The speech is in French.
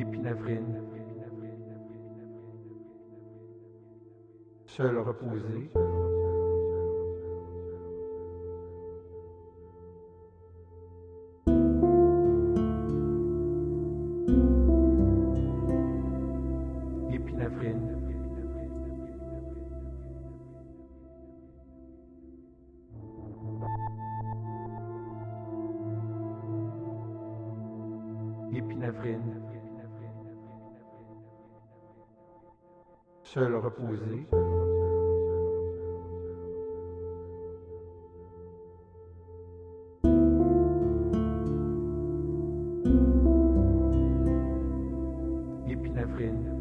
épinéphrine, seul reposé, épinéphrine, épinéphrine, seul reposer. Épinéphrine.